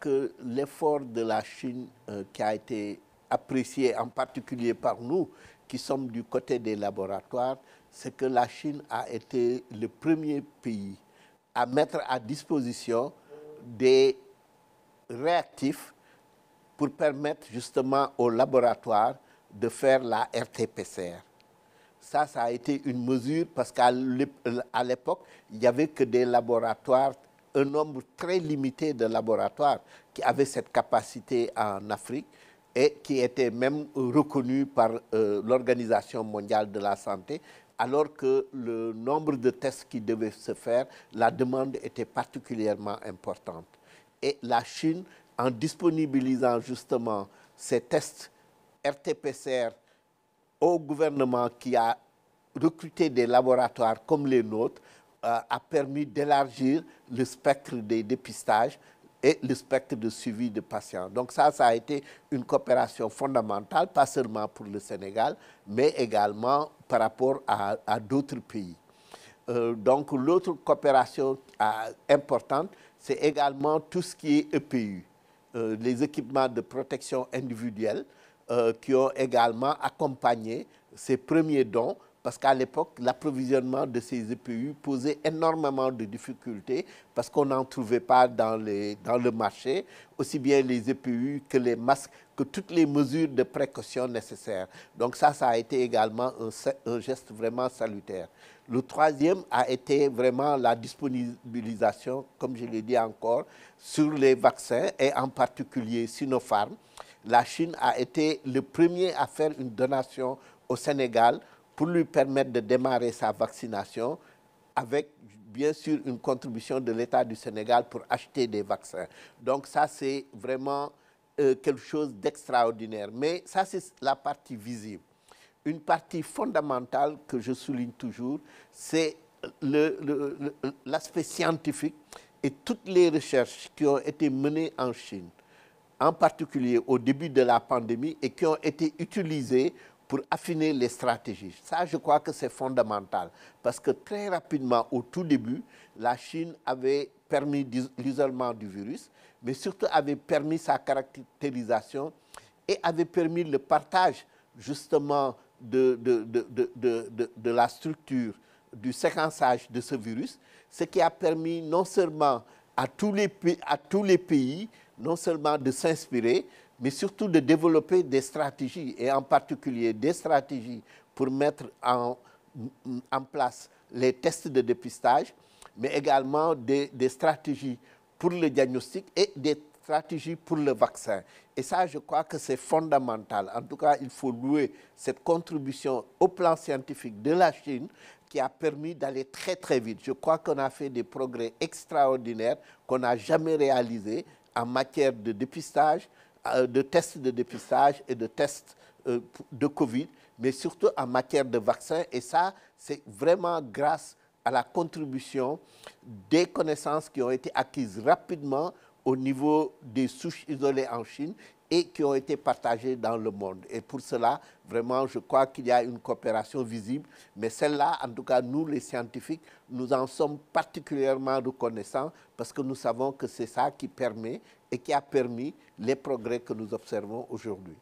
que l'effort de la Chine euh, qui a été apprécié en particulier par nous qui sommes du côté des laboratoires, c'est que la Chine a été le premier pays à mettre à disposition des réactifs pour permettre justement aux laboratoires de faire la RT-PCR. Ça, ça a été une mesure parce qu'à l'époque, il n'y avait que des laboratoires, un nombre très limité de laboratoires qui avaient cette capacité en Afrique et qui étaient même reconnus par euh, l'Organisation mondiale de la santé, alors que le nombre de tests qui devaient se faire, la demande était particulièrement importante. Et la Chine, en disponibilisant justement ces tests RT-PCR au gouvernement qui a recruté des laboratoires comme les nôtres, a permis d'élargir le spectre des dépistages et le spectre de suivi de patients. Donc ça, ça a été une coopération fondamentale, pas seulement pour le Sénégal, mais également par rapport à, d'autres pays. Euh, donc l'autre coopération euh, importante, c'est également tout ce qui est EPU, euh, les équipements de protection individuelle, qui ont également accompagné ces premiers dons parce qu'à l'époque, l'approvisionnement de ces EPU posait énormément de difficultés parce qu'on n'en trouvait pas dans, le marché, aussi bien les EPU que les masques, que toutes les mesures de précaution nécessaires. Donc ça, ça a été également un, un geste vraiment salutaire. Le troisième a été vraiment la disponibilisation, comme je l'ai dit encore, sur les vaccins et en particulier Sinopharm. La Chine a été le premier à faire une donation au Sénégal pour lui permettre de démarrer sa vaccination avec bien sûr une contribution de l'État du Sénégal pour acheter des vaccins. Donc ça, c'est vraiment euh, quelque chose d'extraordinaire. Mais ça, c'est la partie visible. Une partie fondamentale que je souligne toujours, c'est l'aspect scientifique et toutes les recherches qui ont été menées en Chine, en particulier au début de la pandémie et qui ont été utilisées pour affiner les stratégies. Ça, je crois que c'est fondamental parce que très rapidement, au tout début, la Chine avait permis l'isolement du virus, mais surtout avait permis sa caractérisation et avait permis le partage justement de, la structure du séquençage de ce virus, ce qui a permis non seulement à tous les, à tous les pays, non seulement de s'inspirer, mais surtout de développer des stratégies, et en particulier des stratégies pour mettre en, place les tests de dépistage, mais également des, stratégies pour le diagnostic et des stratégies pour le vaccin. Et ça, je crois que c'est fondamental. En tout cas, il faut louer cette contribution au plan scientifique de la Chine qui a permis d'aller très très vite. Je crois qu'on a fait des progrès extraordinaires qu'on n'a jamais réalisés en matière de dépistage, de tests de dépistage et de tests euh, de Covid, mais surtout en matière de vaccins. Et ça, c'est vraiment grâce à la contribution des connaissances qui ont été acquises rapidement au niveau des souches isolées en Chine et qui ont été partagées dans le monde. Et pour cela, vraiment, je crois qu'il y a une coopération visible. Mais celle-là, en tout cas, nous, les scientifiques, nous en sommes particulièrement reconnaissants parce que nous savons que c'est ça qui permet et qui a permis les progrès que nous observons aujourd'hui.